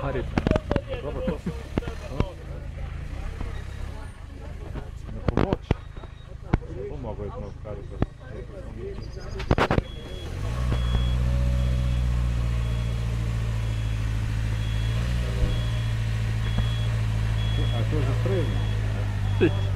харит. Pomoć. Pomogłeś mu w kartę. А что же стрельно?